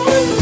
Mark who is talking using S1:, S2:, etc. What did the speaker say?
S1: oh,